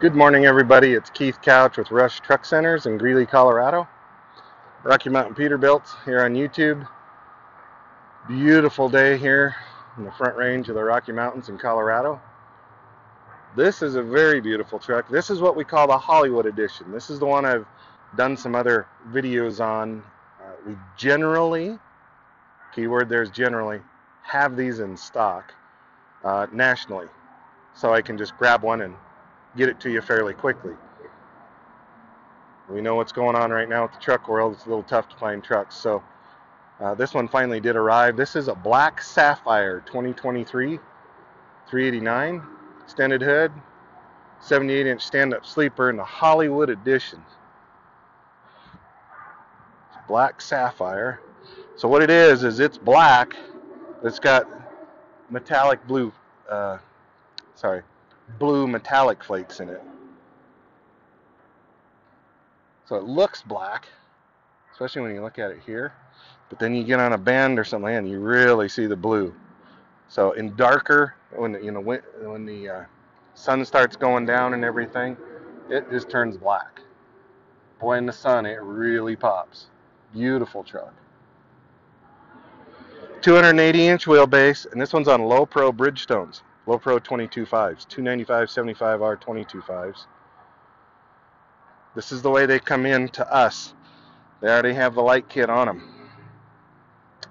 Good morning, everybody. It's Keith Couch with Rush Truck Centers in Greeley, Colorado. Rocky Mountain Peterbilt here on YouTube. Beautiful day here in the front range of the Rocky Mountains in Colorado. This is a very beautiful truck. This is what we call the Hollywood Edition. This is the one I've done some other videos on. Uh, we generally, keyword there's generally, have these in stock uh, nationally. So I can just grab one and get it to you fairly quickly. We know what's going on right now with the truck world. It's a little tough to find trucks. So uh, this one finally did arrive. This is a black Sapphire 2023 389 extended hood, 78 inch stand up sleeper in the Hollywood edition. Black Sapphire. So what it is is it's black. It's got metallic blue. Uh, sorry, blue metallic flakes in it. So it looks black, especially when you look at it here. But then you get on a bend or something and you really see the blue. So in darker, when you know when, the uh, sun starts going down and everything, it just turns black. Boy, in the sun, it really pops. Beautiful truck. 280 inch wheelbase, and this one's on low pro Bridgestones. Low Pro 22.5s, 295 75R 22.5s. This is the way they come in to us. They already have the light kit on them.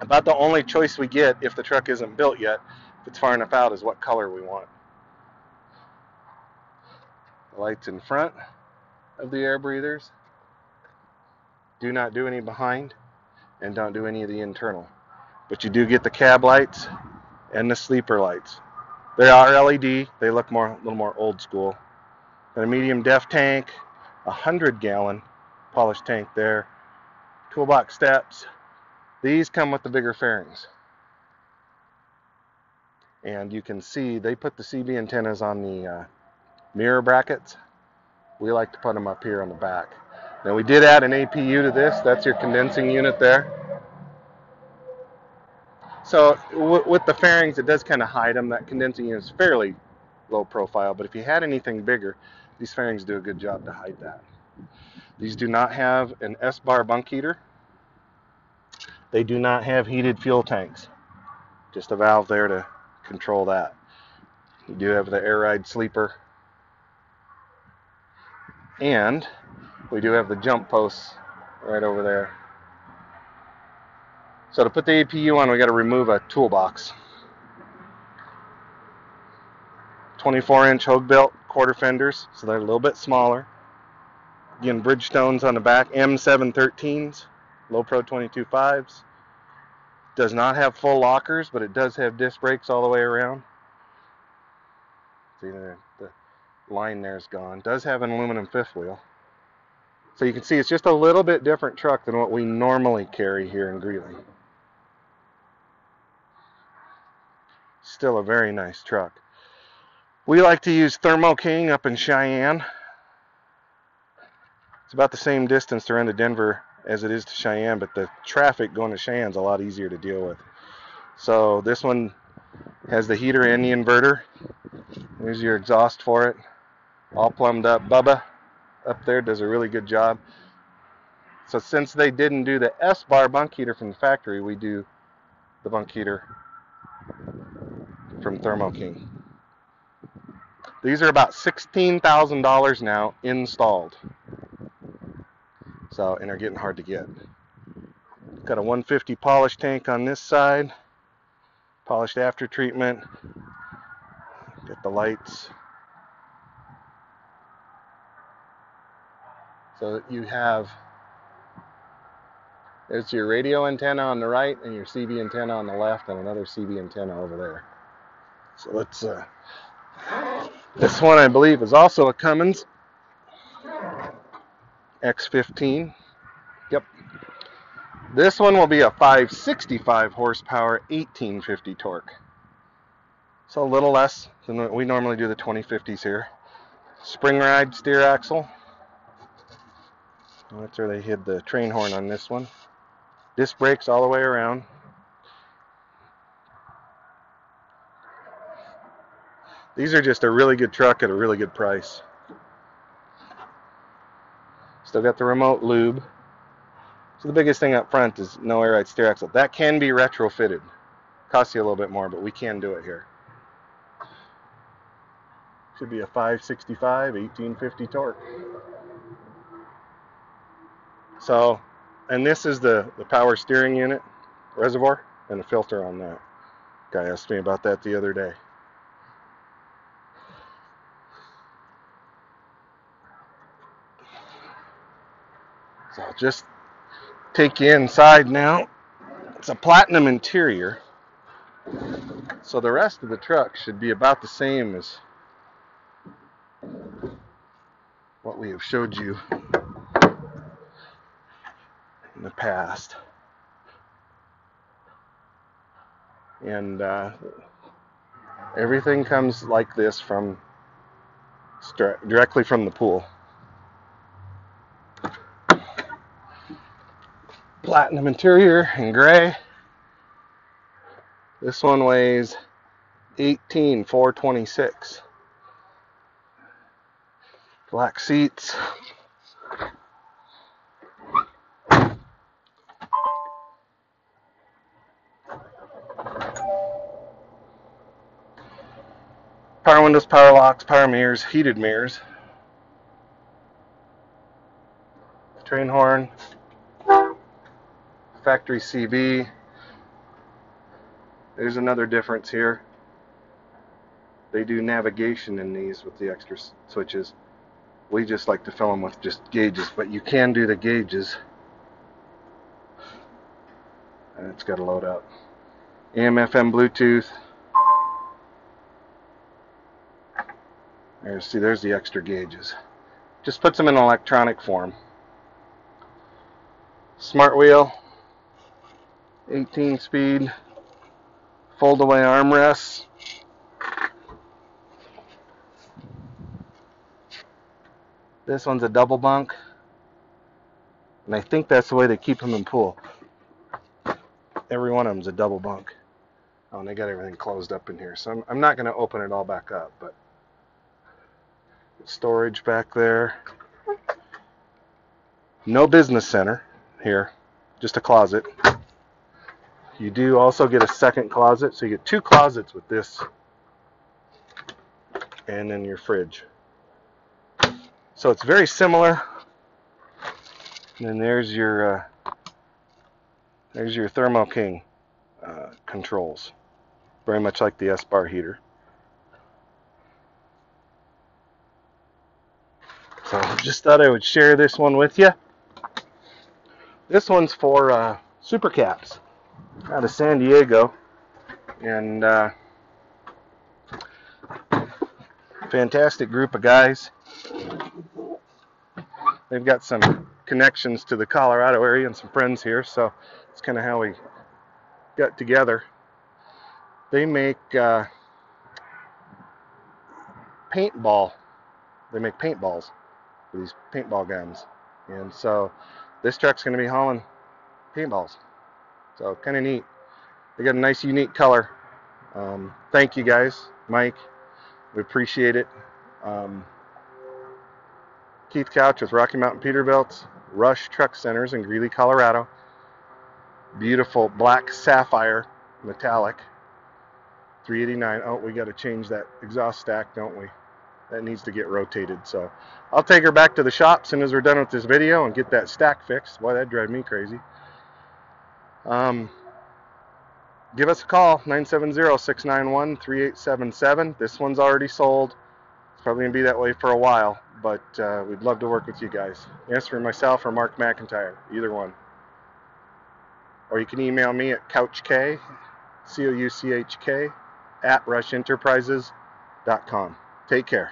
About the only choice we get if the truck isn't built yet, if it's far enough out, is what color we want. The lights in front of the air breathers. Do not do any behind, and don't do any of the internal. But you do get the cab lights and the sleeper lights. They are LED. They look more a little more old school. Got a medium def tank, a hundred gallon polished tank there. Toolbox steps. These come with the bigger fairings. And you can see they put the CB antennas on the uh, mirror brackets. We like to put them up here on the back. Now we did add an APU to this. That's your condensing unit there. So with the fairings, it does kind of hide them. That condensing unit is fairly low profile, but if you had anything bigger, these fairings do a good job to hide that. These do not have an Espar bunk heater. They do not have heated fuel tanks. Just a valve there to control that. You do have the air ride sleeper. And we do have the jump posts right over there. So to put the APU on, we got to remove a toolbox. 24 inch Hogebuilt quarter fenders, so they're a little bit smaller. Again, Bridgestones on the back, M713s, low pro 22.5s. Does not have full lockers, but it does have disc brakes all the way around. See, the, the line there is gone. Does have an aluminum fifth wheel. So you can see it's just a little bit different truck than what we normally carry here in Greeley. Still a very nice truck. We like to use Thermo King up in Cheyenne. It's about the same distance to run to Denver as it is to Cheyenne, but the traffic going to Cheyenne is a lot easier to deal with. So this one has the heater and the inverter. There's your exhaust for it. All plumbed up. Bubba up there does a really good job. So since they didn't do the Espar bunk heater from the factory, we do the bunk heater from Thermo King. These are about $16,000 now installed. So, and they're getting hard to get. Got a 150 polish tank on this side. Polished after treatment. Get the lights. So you have there's your radio antenna on the right and your CB antenna on the left and another CB antenna over there. So let's, uh, this one I believe is also a Cummins X15. Yep. This one will be a 565 horsepower, 1850 torque. So a little less than what we normally do the 2050s here. Spring ride steer axle. That's where they hid the train horn on this one. Disc brakes all the way around. These are just a really good truck at a really good price. Still got the remote lube. So the biggest thing up front is no air ride steer axle. That can be retrofitted. Costs you a little bit more, but we can do it here. Should be a 565, 1850 torque. So, and this is the, the power steering unit reservoir and a filter on that. Guy asked me about that the other day. So I'll just take you inside now. It's a platinum interior. So the rest of the truck should be about the same as what we have showed you in the past. And uh, everything comes like this from directly from the pool. Platinum interior in gray. This one weighs 18,426. Black seats. Power windows, power locks, power mirrors, heated mirrors. Train horn. Factory CB. There's another difference here. They do navigation in these with the extra switches. We just like to fill them with just gauges, but you can do the gauges. And it's got to load up. AM, FM, Bluetooth. See, there's the extra gauges. Just puts them in electronic form. Smart wheel, 18 speed, fold away armrests. This one's a double bunk. And I think that's the way they keep them in pool. Every one of them's a double bunk. Oh, and they got everything closed up in here. So I'm, I'm not going to open it all back up, but storage back there. No business center here, just a closet. You do also get a second closet, so you get two closets with this and then your fridge. So it's very similar. And then there's your uh, there's your Thermo King uh, controls, very much like the Espar heater. So just thought I would share this one with you. This one's for uh, Super Caps out of San Diego, and uh, fantastic group of guys. They've got some connections to the Colorado area and some friends here, so it's kind of how we got together. They make uh, paintball. They make paintballs these paintball guns. And so this truck's going to be hauling paintballs. So kind of neat. They got a nice unique color. Um, thank you guys, Mike. We appreciate it. Um, Keith Couch with Rocky Mountain Peterbilts, Rush Truck Centers in Greeley, Colorado. Beautiful black sapphire metallic. 389. Oh, we got to change that exhaust stack, don't we? that needs to get rotated. So I'll take her back to the shop as soon as we're done with this video and get that stack fixed. Boy, that drive me crazy. Um, give us a call, 970-691-3877. This one's already sold. It's probably going to be that way for a while, but uh, we'd love to work with you guys. Answer myself or Mark McIntyre, either one. Or you can email me at couchk, C-O-U-C-H-K, at rushenterprises.com. Take care.